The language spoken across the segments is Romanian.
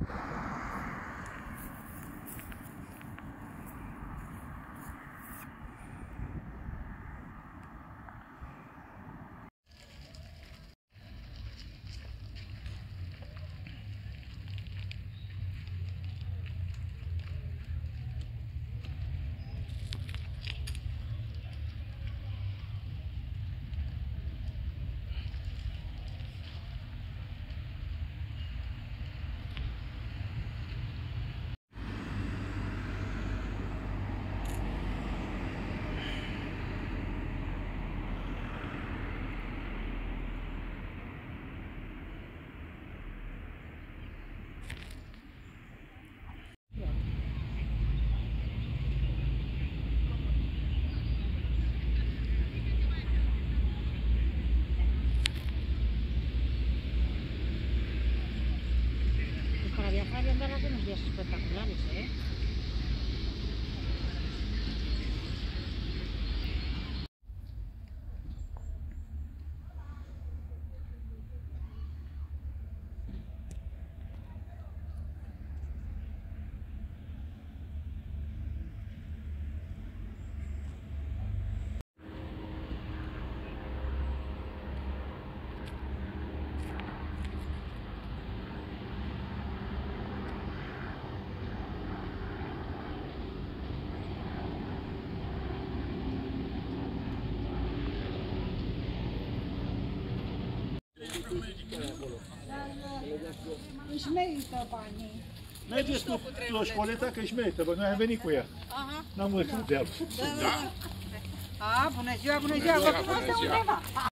you espectaculares, ¿eh? Își merită banii. Mergeți cu la școleta că își merită, bă, noi am venit cu ea. Aha. N-am văzut de altă. Da, da, da. A, bună ziua, bună ziua, vă cunoaște undeva.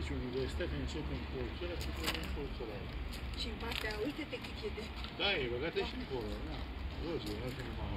Deci universitatea începe în colțul ăla și până în colțul ăla. Și în partea, uite-te cât e de... Da, e băgată și acolo, da. Rozie, nu știu cum am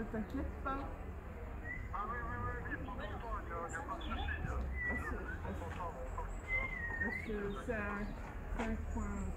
ne t'inquiète pas. Ah oui, oui, oui, longtemps, il n'y a, il y a pas de souci. Parce que, c'est un, un coin.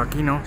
Aquí no.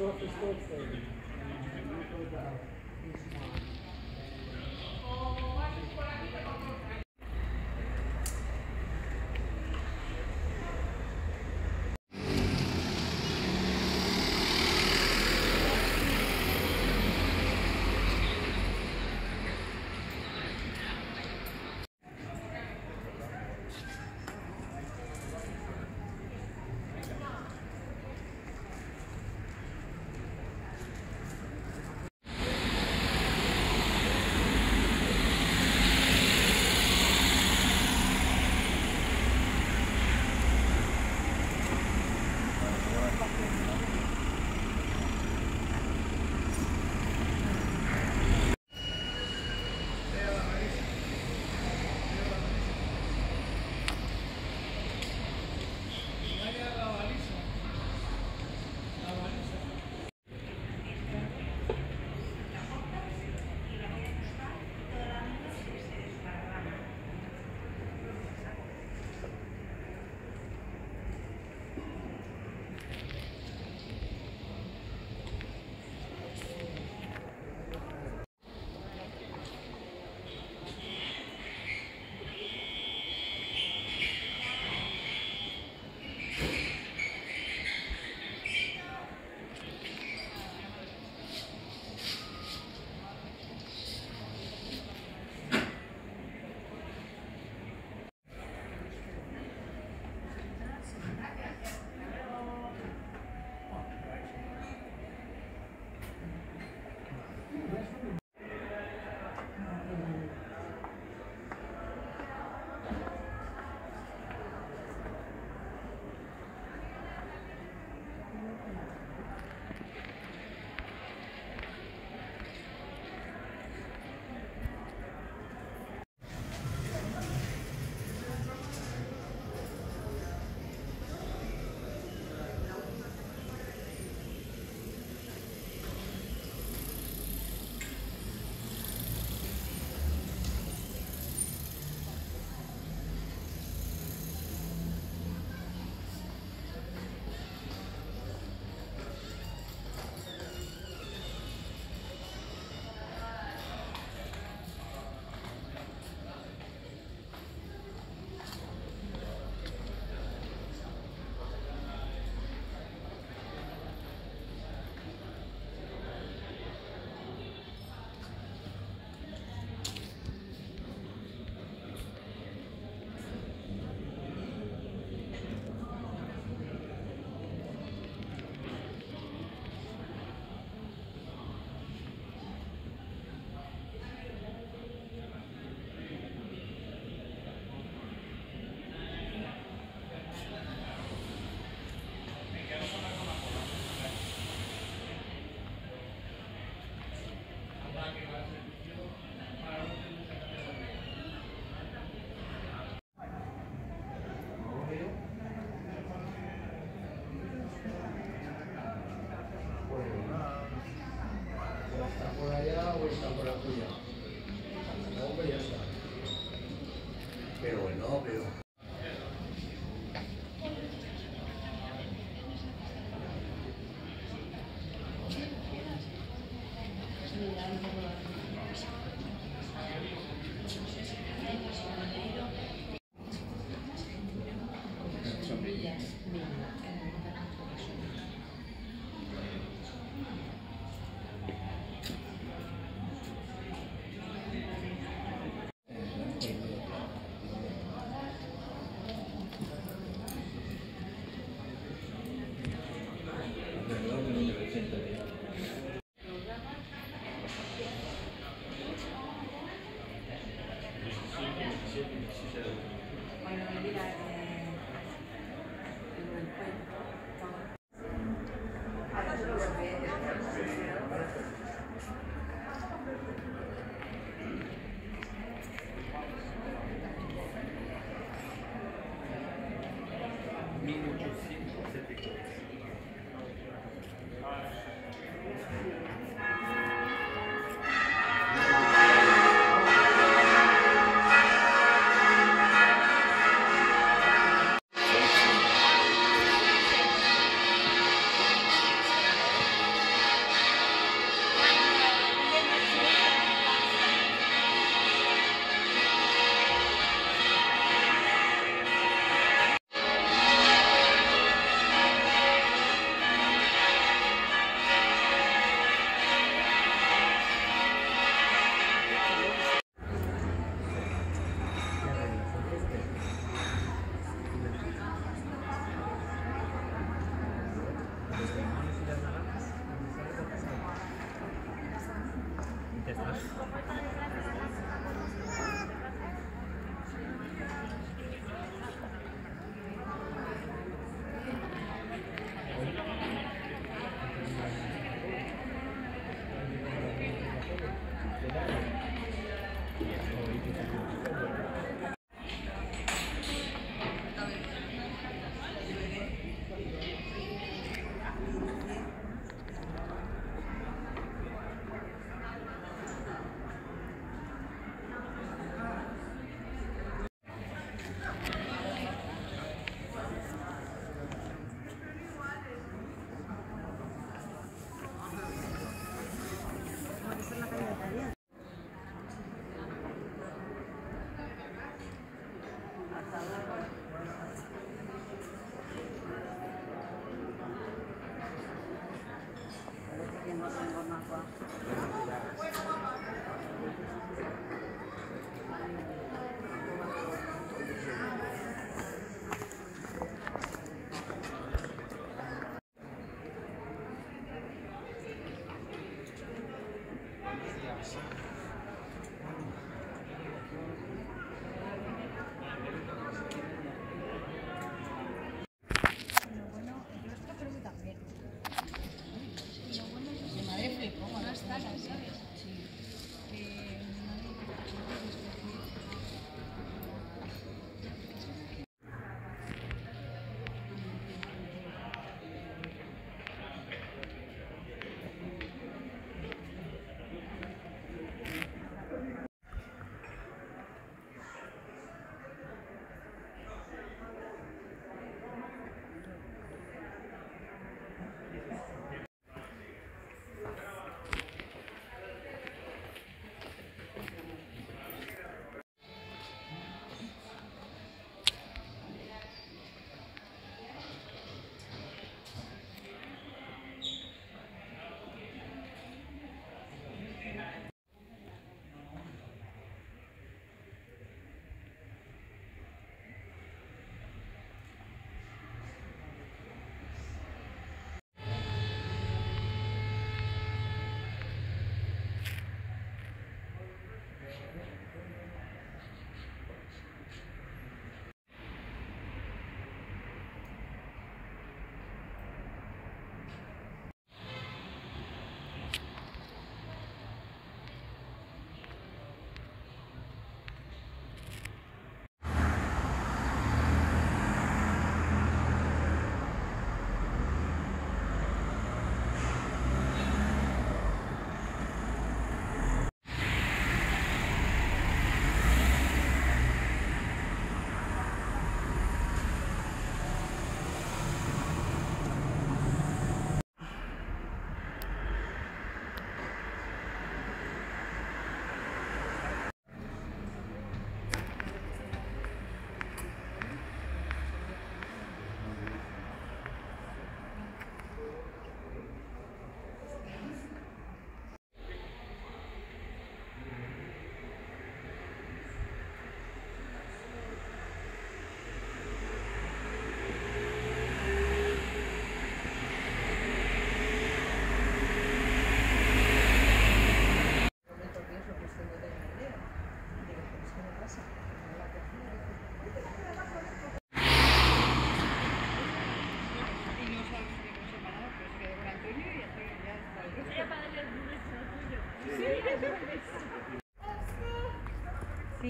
Stop the to start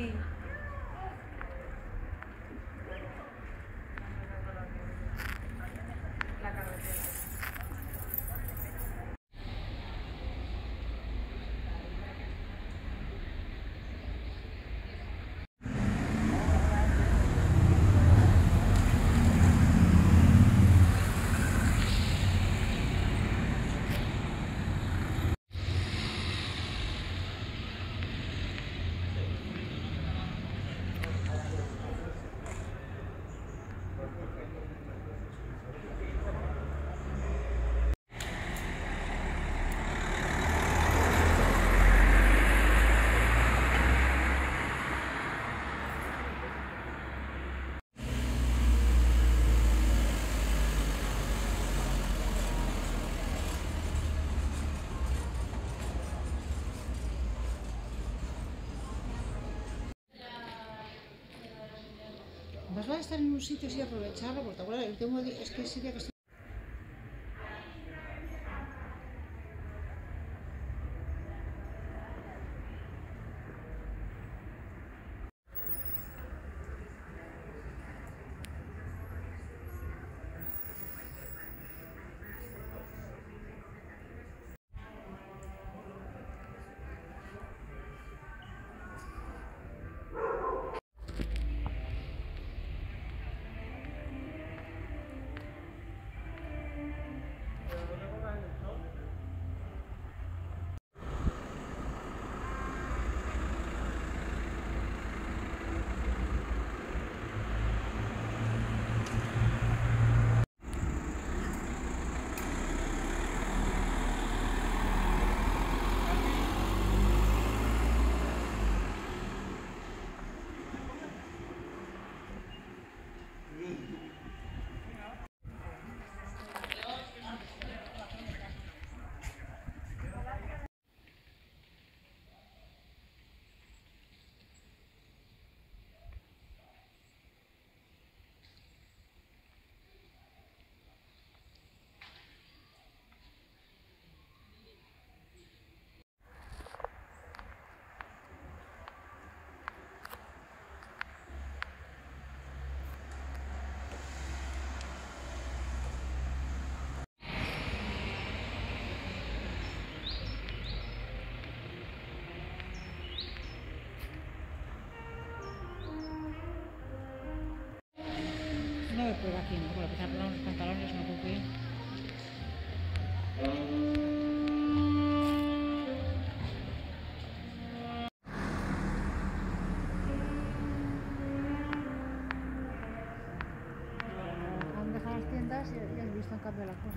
Yeah. Estar en un sitio así aprovecharlo, porque te el es que.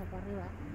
acá arriba.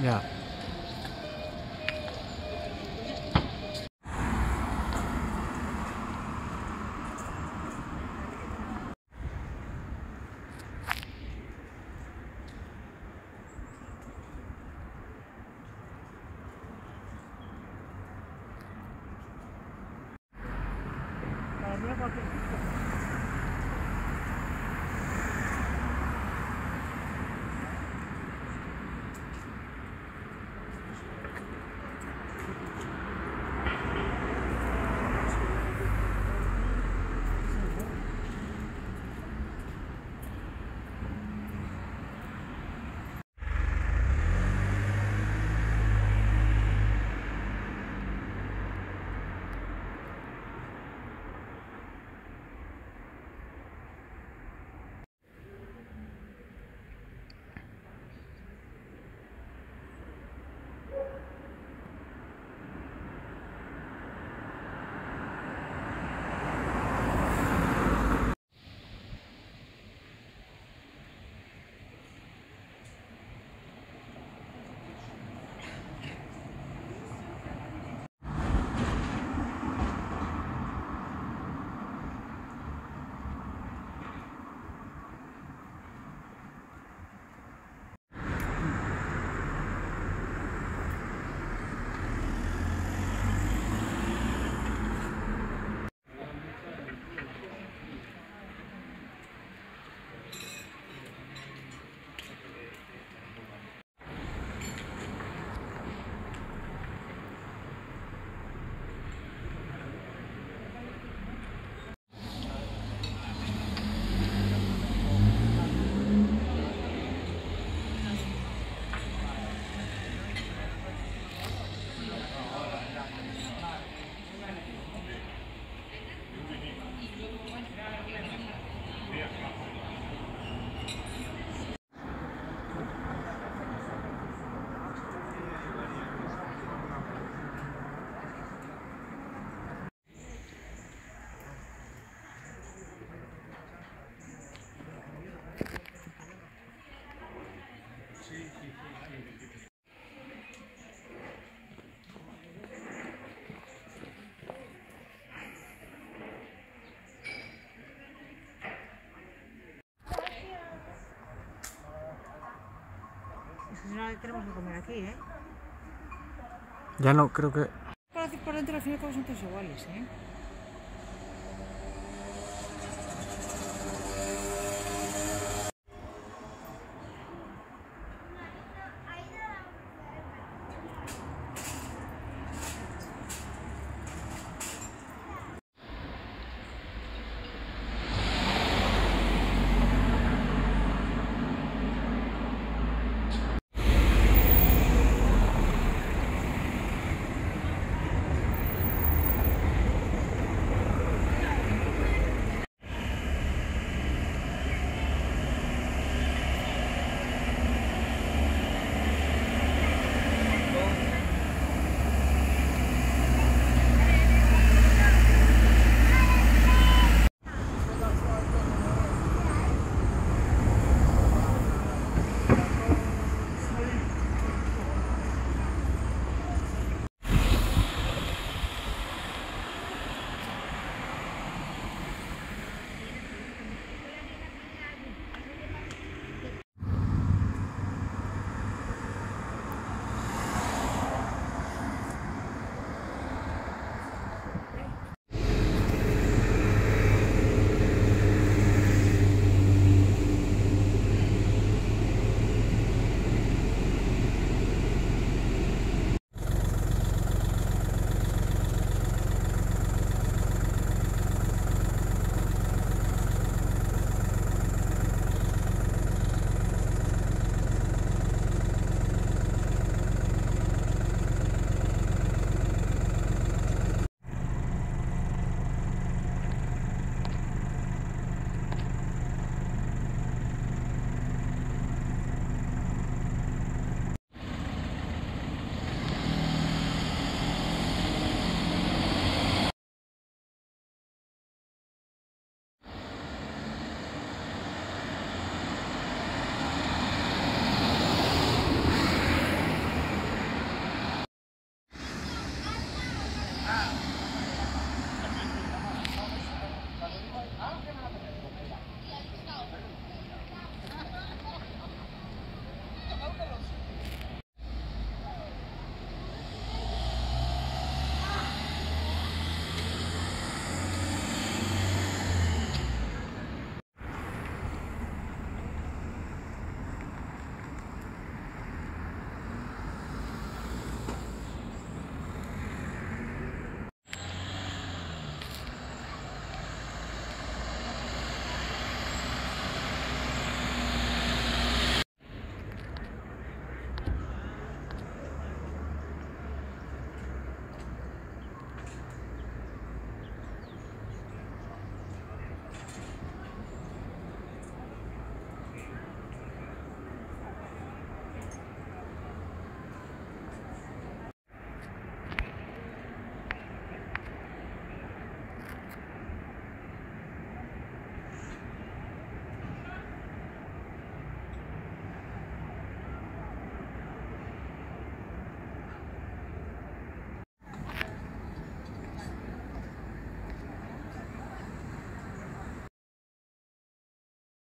Yeah. No, tenemos que comer aquí, ¿eh? Ya no, creo que. Por, por dentro al final todos son todos iguales, ¿eh?